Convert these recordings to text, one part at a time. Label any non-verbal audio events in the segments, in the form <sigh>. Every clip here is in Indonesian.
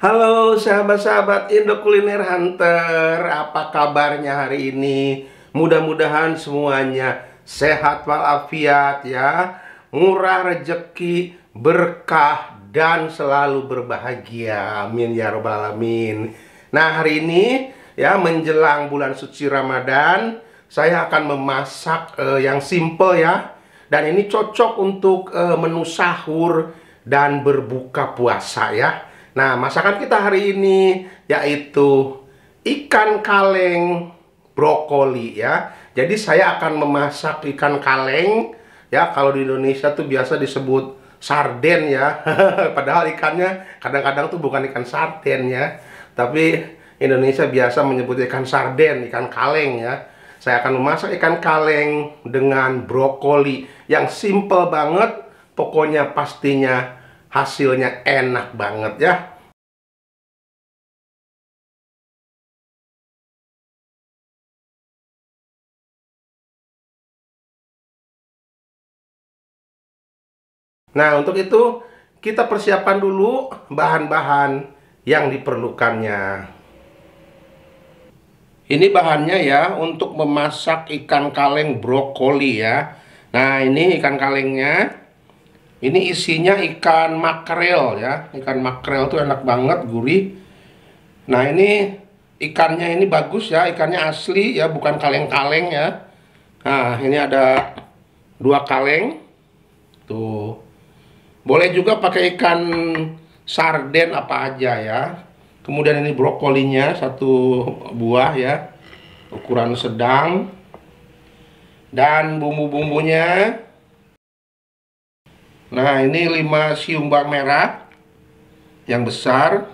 Halo sahabat-sahabat Indo Kuliner Hunter, apa kabarnya hari ini? Mudah-mudahan semuanya sehat walafiat ya, murah rezeki, berkah dan selalu berbahagia. Amin ya robbal alamin. Nah, hari ini ya menjelang bulan suci Ramadan, saya akan memasak uh, yang simple ya. Dan ini cocok untuk uh, menu sahur dan berbuka puasa ya. Nah, masakan kita hari ini yaitu ikan kaleng brokoli ya. Jadi saya akan memasak ikan kaleng ya. Kalau di Indonesia tuh biasa disebut sarden ya. <laughs> Padahal ikannya kadang-kadang tuh bukan ikan sarden ya. Tapi Indonesia biasa menyebut ikan sarden, ikan kaleng ya. Saya akan memasak ikan kaleng dengan brokoli yang simple banget. Pokoknya pastinya hasilnya enak banget ya Nah, untuk itu kita persiapkan dulu bahan-bahan yang diperlukannya. Ini bahannya ya untuk memasak ikan kaleng brokoli ya. Nah, ini ikan kalengnya. Ini isinya ikan makrel ya. Ikan makrel tuh enak banget, gurih. Nah, ini ikannya ini bagus ya, ikannya asli ya, bukan kaleng-kaleng ya. Nah, ini ada dua kaleng. Tuh. Boleh juga pakai ikan sarden apa aja ya. Kemudian ini brokolinya satu buah ya. Ukuran sedang. Dan bumbu-bumbunya Nah, ini 5 siung bawang merah yang besar.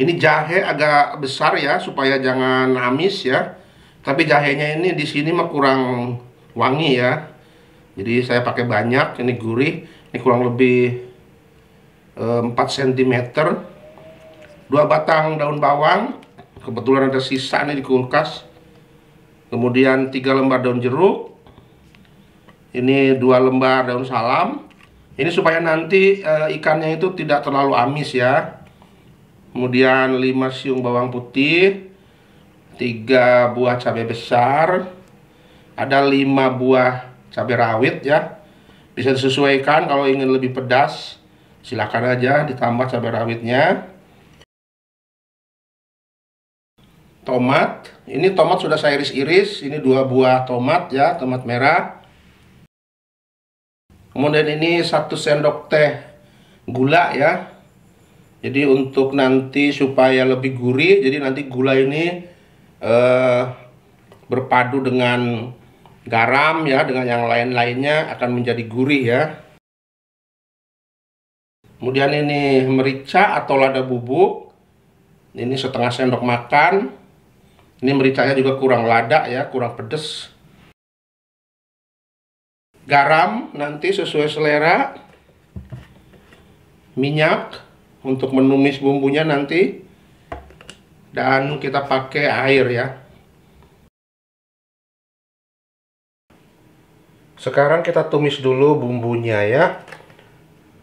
Ini jahe agak besar ya supaya jangan amis ya. Tapi jahenya ini di sini mah kurang wangi ya. Jadi saya pakai banyak, ini gurih. Ini kurang lebih e, 4 cm. Dua batang daun bawang. Kebetulan ada sisa nih di kulkas. Kemudian tiga lembar daun jeruk. Ini dua lembar daun salam ini supaya nanti e, ikannya itu tidak terlalu amis ya. Kemudian 5 siung bawang putih, 3 buah cabai besar, ada 5 buah cabai rawit ya. Bisa disesuaikan kalau ingin lebih pedas, silakan aja ditambah cabai rawitnya. Tomat, ini tomat sudah saya iris-iris, ini dua buah tomat ya, tomat merah kemudian ini satu sendok teh gula ya jadi untuk nanti supaya lebih gurih jadi nanti gula ini eh, berpadu dengan garam ya dengan yang lain-lainnya akan menjadi gurih ya. Kemudian ini merica atau lada bubuk. Ini setengah sendok makan. Ini mericanya juga kurang lada ya kurang pedes. Garam nanti sesuai selera. Minyak untuk menumis bumbunya nanti. Dan kita pakai air ya sekarang kita tumis dulu bumbunya ya.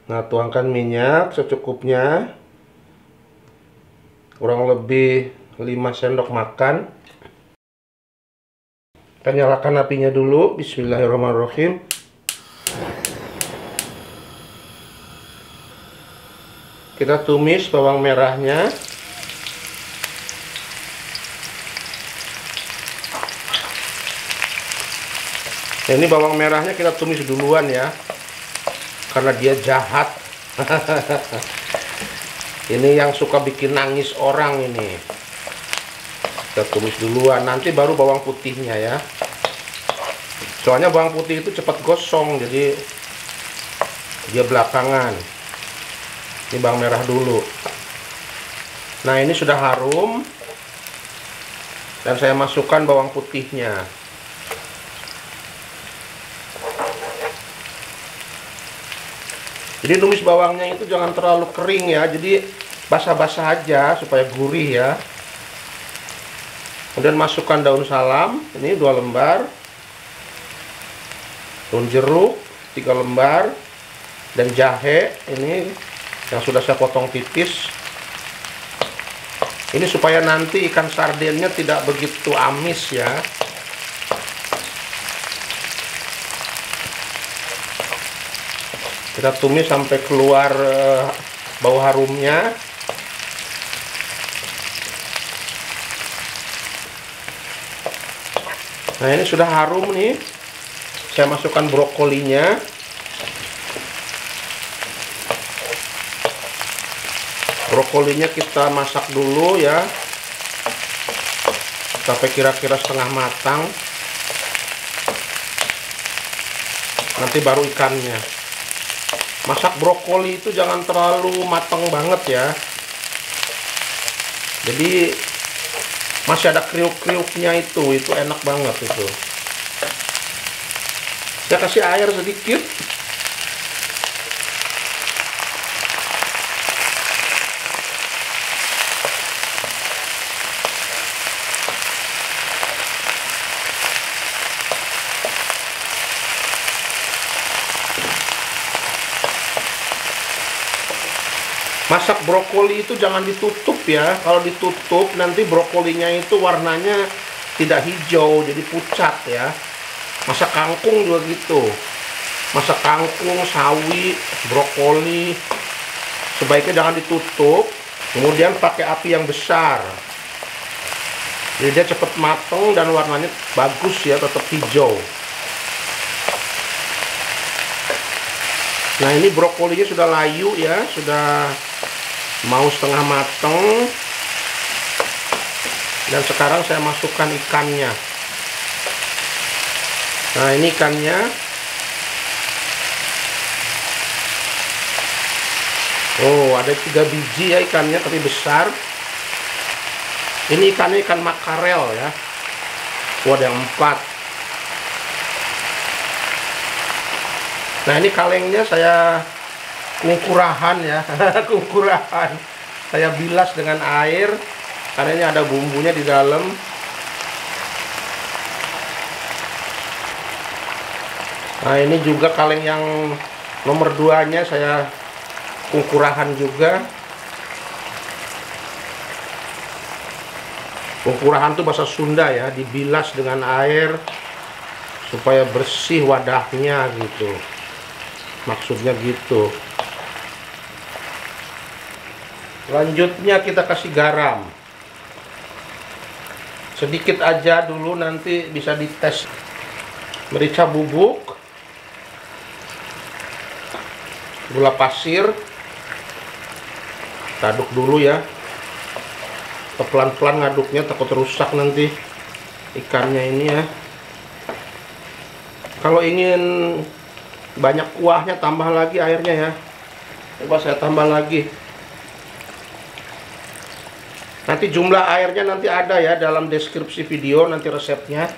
Nah tuangkan minyak secukupnya. Kurang lebih 5 sendok makan. Kita nyalakan apinya dulu. Bismillahirrahmanirrahim. Kita tumis bawang merahnya ini bawang merahnya kita tumis duluan ya. Karena dia jahat. <laughs> Ini yang suka bikin nangis orang ini. Kita tumis duluan. Nanti baru bawang putihnya ya. Soalnya bawang putih itu cepat gosong jadi dia belakangan. Ini bawang merah dulu. Nah ini sudah harum. Dan saya masukkan bawang putihnya jadi tumis bawangnya itu jangan terlalu kering ya. Jadi basah-basah aja supaya gurih ya. Kemudian masukkan daun salam ini dua lembar. Daun jeruk tiga lembar. Dan jahe ini yang sudah saya potong tipis. Ini supaya nanti ikan sardennya tidak begitu amis ya. Kita tumis sampai keluar uh, bau harumnya. Nah ini sudah harum nih. Saya masukkan brokolinya. brokolinya kita masak dulu ya sampai kira-kira setengah matang nanti baru ikannya masak brokoli itu jangan terlalu matang banget ya. Jadi masih ada kriuk-kriuknya itu itu enak banget itu. Saya kasih air sedikit masak brokoli itu jangan ditutup ya. Kalau ditutup nanti brokolinya itu warnanya tidak hijau jadi pucat ya. Masak kangkung juga gitu. Masak kangkung sawi brokoli sebaiknya jangan ditutup kemudian pakai api yang besar. Jadi dia cepat matang dan warnanya bagus ya tetap hijau. Nah ini brokolinya sudah layu ya sudah mau setengah mateng. Dan sekarang saya masukkan ikannya. Nah ini ikannya. Oh ada tiga biji ya ikannya tapi besar. Ini ikannya ikan makarel ya. Oh, ada empat. Nah ini kalengnya saya kungkurahan ya <laughs> kungkurahan. Saya bilas dengan air karena ini ada bumbunya di dalam. Nah ini juga kaleng yang nomor 2 nya saya kungkurahan juga. Kungkurahan itu bahasa Sunda ya dibilas dengan air supaya bersih wadahnya gitu. Maksudnya gitu Selanjutnya kita kasih garam. Sedikit aja dulu nanti bisa dites. Merica bubuk. Gula pasir. Kita aduk dulu ya. Pelan-pelan ngaduknya takut rusak nanti ikannya ini ya. Kalau ingin banyak kuahnya tambah lagi airnya ya. Coba saya tambah lagi. Nanti jumlah airnya nanti ada ya dalam deskripsi video nanti resepnya.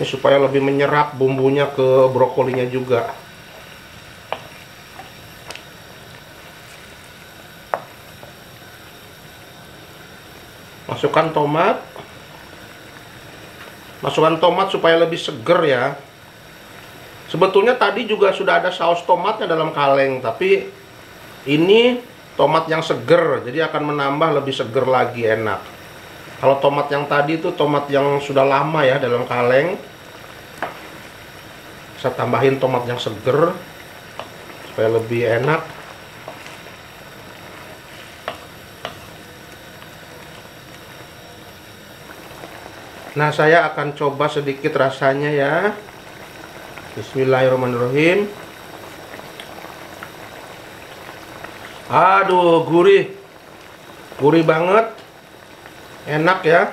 Ini supaya lebih menyerap bumbunya ke brokolinya juga. Masukkan tomat. Masukkan tomat supaya lebih seger ya. Sebetulnya tadi juga sudah ada saus tomatnya dalam kaleng, tapi ini tomat yang seger jadi akan menambah lebih seger lagi enak. Kalau tomat yang tadi itu tomat yang sudah lama ya dalam kaleng saya tambahin tomat yang seger supaya lebih enak. Nah saya akan coba sedikit rasanya ya. Bismillahirrahmanirrahim Aduh, gurih. Gurih banget. Enak ya.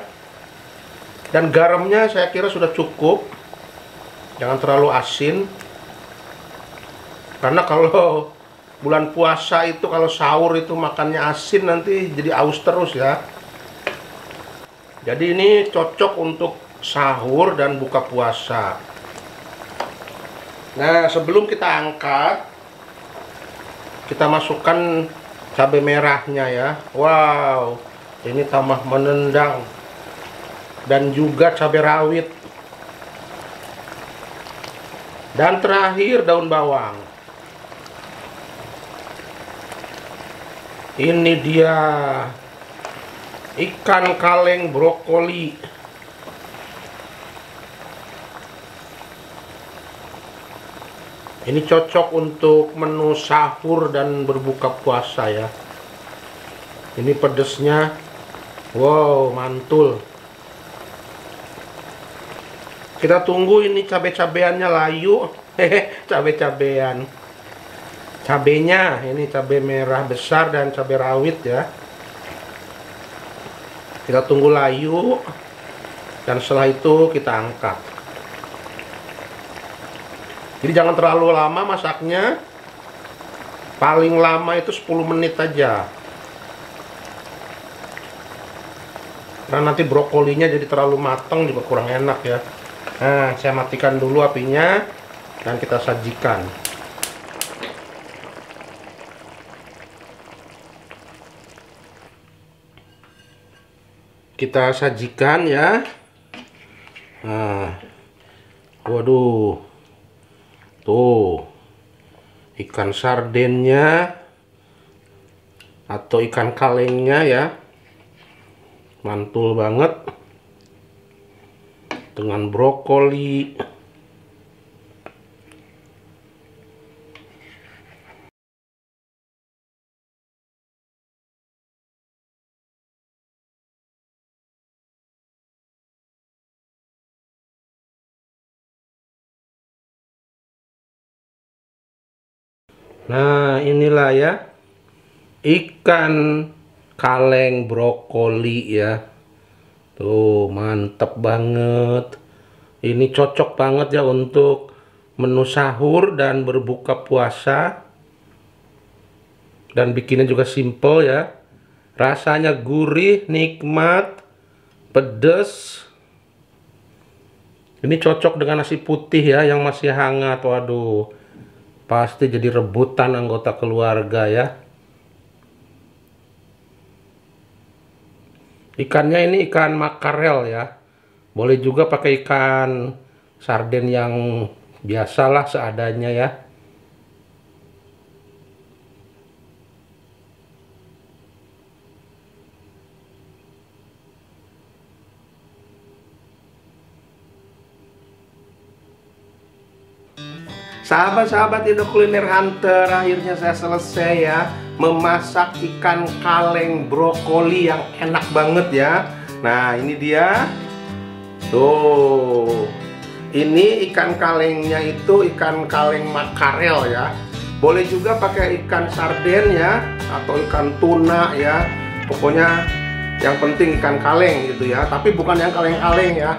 Dan garamnya saya kira sudah cukup. Jangan terlalu asin. Karena kalau <laughs> bulan puasa itu kalau sahur itu makannya asin nanti jadi aus terus ya. Jadi ini cocok untuk sahur dan buka puasa. Nah, sebelum kita angkat, kita masukkan cabai merahnya ya. Wow ini tambah menendang. Dan juga cabai rawit. Dan terakhir daun bawang. Ini dia ikan kaleng brokoli. Ini cocok untuk menu sahur dan berbuka puasa ya. Ini pedesnya, wow mantul. Kita tunggu ini cabai-cabeannya layu. Hehe, cabai-cabean. Cabenya ini cabai merah besar dan cabai rawit ya. Kita tunggu layu dan setelah itu kita angkat. Jadi jangan terlalu lama masaknya. Paling lama itu 10 menit aja. Karena nanti brokolinya jadi terlalu matang juga kurang enak ya. Nah, saya matikan dulu apinya dan kita sajikan. Kita sajikan ya. Nah, waduh, tuh. Ikan sardennya atau ikan kalengnya ya, mantul banget. Dengan brokoli Nah, inilah ya ikan kaleng brokoli ya. Tuh, mantep banget. Ini cocok banget ya untuk menu sahur dan berbuka puasa. Dan bikinnya juga simple ya. Rasanya gurih, nikmat, pedas. Ini cocok dengan nasi putih ya yang masih hangat. Waduh. Pasti jadi rebutan anggota keluarga ya. Ikannya ini ikan makarel ya. Boleh juga pakai ikan sarden yang biasalah seadanya ya. Sahabat-sahabat Indo Kuliner Hunter, akhirnya saya selesai ya memasak ikan kaleng brokoli yang enak banget ya. Nah, ini dia. Tuh. Ini ikan kalengnya itu ikan kaleng makarel ya. Boleh juga pakai ikan sarden ya atau ikan tuna ya. Pokoknya yang penting ikan kaleng gitu ya, tapi bukan yang kaleng-kaleng ya.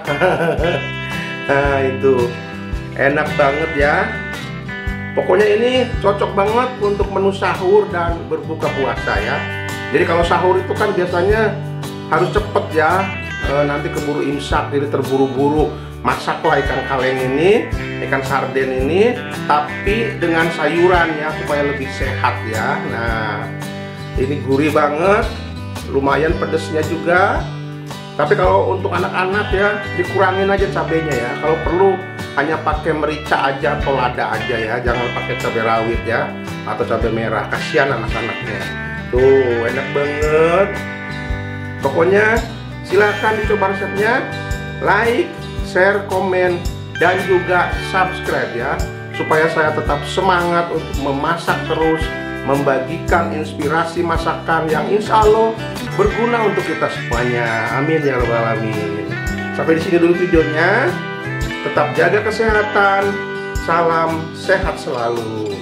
<laughs> nah, itu enak banget ya. Pokoknya ini cocok banget untuk menu sahur dan berbuka puasa ya. Jadi kalau sahur itu kan biasanya harus cepet ya. E, nanti keburu imsak, jadi terburu-buru masaklah ikan kaleng ini, ikan sarden ini, tapi dengan sayuran ya supaya lebih sehat ya. Nah, ini gurih banget, lumayan pedesnya juga. Tapi kalau untuk anak-anak ya dikurangin aja cabenya ya. Kalau perlu hanya pakai merica aja atau lada aja ya. Jangan pakai cabai rawit ya. Atau cabai merah. Kasihan anak-anaknya. Tuh enak banget. Pokoknya silahkan dicoba resepnya. Like share komen dan juga subscribe ya. Supaya saya tetap semangat untuk memasak terus membagikan inspirasi masakan yang insya Allah berguna untuk kita semuanya. Amin ya rabbal alamin. Sampai di sini dulu videonya Tetap jaga kesehatan. Salam sehat selalu.